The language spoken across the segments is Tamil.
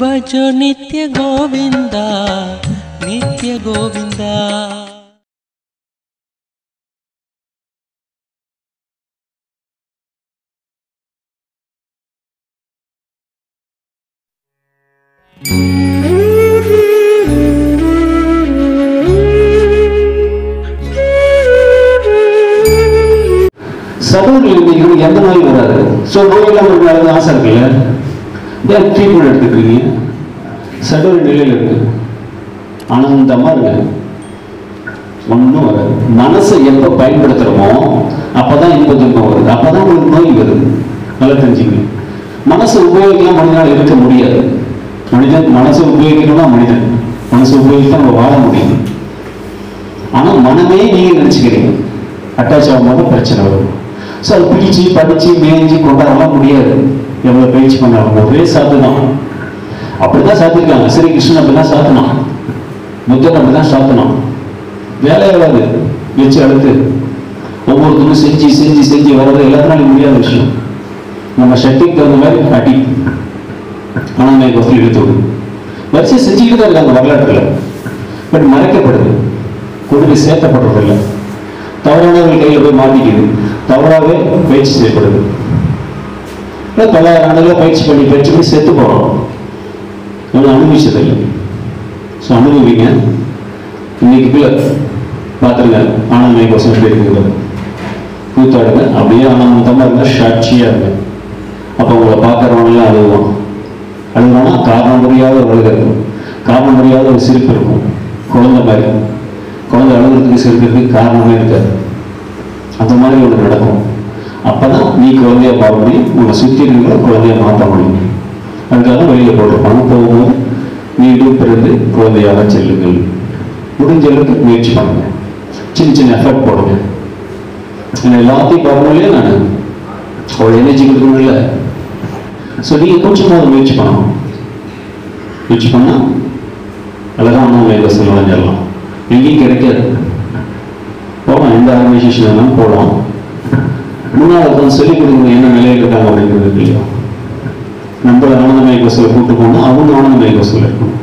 भजो नित्य गोविन्दा नित्य गोविन्दा சகோதரி எந்த நோய் வராது? ஸோ நோய் இல்லாமல் ஆசை இருக்குல்ல? ஏன் ட்ரீட்மெண்ட் எடுத்துக்கிறீங்க. சடூர் நிலையில் இருக்கு. ஆனந்தமா இருக்கு. ஒன்றும் வராது. மனசை எப்போ பயன்படுத்துகிறோமோ அப்போதான் இன்ப துன்பம் வருது. அப்பதான் உங்களுக்கு நோய் வருது. நல்லா தெரிஞ்சுங்க மனசை உபயோகிக்கலாம் மனிதனால் இருக்க முடியாது. மனிதன் மனசை உபயோகிக்கணும்னா மனிதன். மனசை உபயோகித்து நம்ம வாழ முடியும். ஆனா மனமே நீங்கள் நினச்சிக்கிறீங்க. அட்டாச் ஆகும்போது பிரச்சனை வரும். ஸோ அது பிடிச்சு படித்து மேய்ஞ்சி கொண்டாடலாம் முடியாது. எவ்வளோ பயிற்சி பண்ணாலும் ஒரே சாத்து தான் அப்படிதான் சாத்திருக்காங்க. ஸ்ரீ கிருஷ்ணன் அப்படிதான் சாத்தினான் புத்தன் அப்படிதான் சாத்தினான் வராது. வச்சு அடுத்து. ஒவ்வொருத்தரும் செஞ்சு செஞ்சு செஞ்சு வர்றது எல்லாத்தினாலும் முடியாத விஷயம். நம்ம சக்திக்கு தகுந்த மாதிரி அடி ஆனால் நான் வசதி எடுத்து விடும் வரிசை செஞ்சுக்கிட்டு தான் இருக்காங்க வரலாற்றுல. பட் மறைக்கப்படுது. கொண்டு போய் சேர்த்தப்படுறதில்லை. தவறானவர்கள் கையில் போய் மாட்டிக்குது. தவறாகவே பயிற்சி செய்யப்படுது. இல்லை தொள்ளாயிரம் ஆண்டுகளை பயிற்சி பண்ணி பயிற்சி பண்ணி செத்து போகிறோம் ஒன்றும் அனுபவிச்சதில்லை. ஸோ அனுபவிங்க. இன்னைக்குள்ள பார்த்துருங்க ஆனந்தமே கோசம் எப்படி இருக்குது கூத்தாடுங்க அப்படியே ஆனந்தமாக இருந்தால் சாட்சியாக இருங்க அப்போ உங்களை பார்க்குறவங்களாம் அழுகுவான் அழுகுவானா காரணம் புரியாத ஒரு அழுக இருக்கும். காரணம் புரியாத ஒரு சிரிப்பு இருக்கும். குழந்தை மாதிரி. குழந்தை அழுகிறதுக்கு சிரிப்பு காரணமே இருக்காது. அந்த மாதிரி ஒன்று நடக்கும். அப்பதான் நீ குழந்தைய பார்க்க முடியும் உங்களை சுற்றி இருக்கிற குழந்தைய மாற்ற முடியும். அதுக்காக வெளியில் போட்டிருப்பாங்க போகும்போது வீடு பிறந்து குழந்தையாக செல்லுங்கள். முடிஞ்ச அளவுக்கு முயற்சி பண்ணுங்க. சின்ன சின்ன எஃபர்ட் போடுங்க. நான் எல்லாத்தையும் பார்க்கணும் இல்லையா நான்? அவ்வளோ எனர்ஜி கொடுக்கணும் இல்லை. ஸோ நீங்கள் கொஞ்சமாக முயற்சி பண்ணணும். முயற்சி பண்ணால் அழகாக அண்ணா மேகசில் நுழைஞ்சிடலாம் எங்கேயும் கிடைக்காது. போகலாம் எந்த ஆர்கனைசேஷன் வேணாலும் போகலாம் முன்னால் உட்காந்து சொல்லிக் கொடுக்கணும் என்ன நிலையில் இருக்காங்க அப்படிங்கிறது இல்லையா நம்மள ஆனந்தமய கோசில் கூட்டு போனால் அவங்க ஆனந்தமய கோசில் இருக்கும்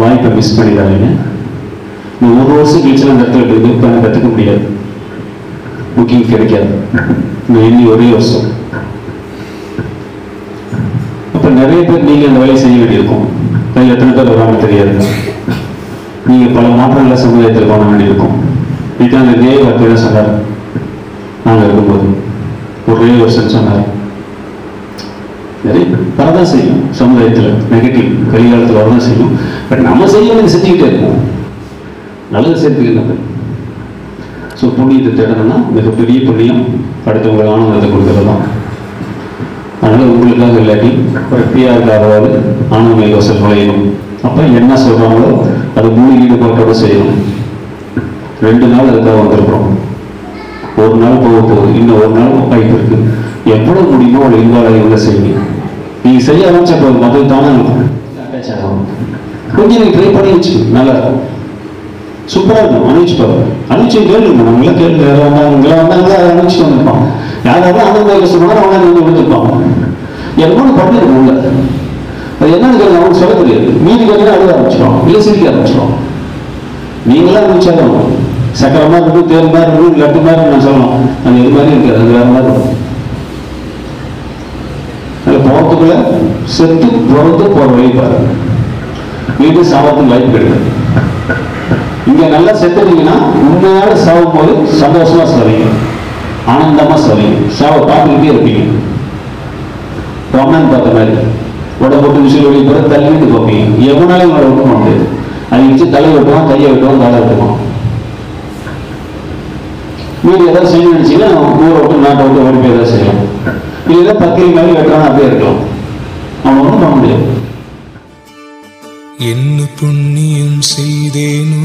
வாய்ப்பை மிஸ் பண்ணிடாதீங்க. நீ ஒரு வருஷம் கழிச்சு அந்த இடத்துல போய் புக் பண்ண கற்றுக்க முடியாது. புக்கிங் கிடைக்காது. நீ எண்ணி ஒரே வருஷம். அப்போ நிறைய பேர் நீங்கள் அந்த வேலையை செய்ய வேண்டியிருக்கும். கையில் எத்தனை பேர் வராமல் தெரியாது. நீங்கள் பல மாற்றங்களை சமுதாயத்தில் பண்ண வேண்டியிருக்கும். இதுதான் அந்த தேவ சொன்னார் நாங்கள் இருக்கும்போது. ஒரே வருஷம் சொன்னார். நிறைய வரதான் செய்யும். சமுதாயத்தில் நெகட்டிவ் கலிகாலத்தில் வரதான் செய்யும். பட் நம்ம செய்யணும் செஞ்சுக்கிட்டே இருப்போம் நல்லது சேர்த்துக்கிட்டது ஸோ புண்ணியத்தை தேடணும்னா மிகப்பெரிய புண்ணியம் அடுத்தவங்களுக்கு ஆனந்தத்தை கொடுக்கறது தான் அதனால் உங்களுக்காக இல்லாட்டி ஒரு பிஆருக்காகவாது ஆனந்த கோசல் நுழையணும். அப்போ என்ன சொல்கிறாங்களோ அது முழு ஈடுபாட்டோட செய்யணும். ரெண்டு நாள் அதுக்காக வந்திருக்கிறோம். ஒரு நாள் போக போகுது இன்னும் ஒரு நாள் வாய்ப்பு இருக்கு. எவ்வளவு முடியுமோ அவ்வளோ இன்வால்வ் ஆகி செய்யுங்க. நீங்க செய்ய ஆரம்பிச்ச போதும் தானே அட்டாச் ஆகும் கொஞ்சம் நீங்க ட்ரை பண்ணி வச்சு நல்லா இருக்கும். சூப்பரா இருக்கும் அனுப்பிச்சு பாருங்க. அனுப்பிச்சு கேளுங்க நம்மள கேட்டு வேற வந்தாங்க வந்தாங்களா அதை அனுப்பிச்சு வந்திருப்பான் யாராவது அந்த மாதிரி சொன்னாலும் அவனை வந்து விழுந்திருப்பான் எவ்வளோ பப்ளிக் உள்ள? அது என்னன்னு கேளுங்க அவனுக்கு சொல்ல தெரியாது. மீதி கேட்க அழுக ஆரம்பிச்சிடும் இல்லை சிரிக்க ஆரம்பிச்சிடும் நீங்களா அனுப்பிச்சாலும் சக்கரமா இருக்கும் தேர் மாதிரி இருக்கும் லட்டு மாதிரி நான் சொல்லலாம் அது எது மாதிரி இருக்காது அது வேற மாதிரி இருக்கும் அதில் போகிறதுக்குள்ள செத்து பிறந்து போகிற வழி பாருங்க. வீட்டு சாவத்துக்கு வாய்ப்பு கிடையாது இங்கே நல்லா செத்துட்டீங்கன்னா உண்மையான சாவும் போது சந்தோஷமா சாவீங்க. ஆனந்தமா சாவீங்க. சாவை பார்த்துக்கிட்டே இருப்பீங்க. பொம்மன் பார்த்த மாதிரி. உடம்பு போட்டு விசில் வெளியே போகிற தள்ளிட்டு பார்ப்பீங்க எவ்வளோ நாளையும் உங்களை ஒன்றும் பண்ண முடியாது அது வச்சு தலை வெட்டுவோம் கையை வெட்டுவோம் தலை வெட்டுவோம் மீதி ஏதாவது செய்ய நினைச்சீங்கன்னா ஊரை விட்டு நாட்டை விட்டு ஓடி போய் ஏதாவது செய்யலாம். இல்லை பக்கிரி மாதிரி வெட்டுறான் அப்படியே இருக்கலாம். அவன் ஒன்றும் பண்ண முடியாது. என்ன புண்ணியம் செய்தேன்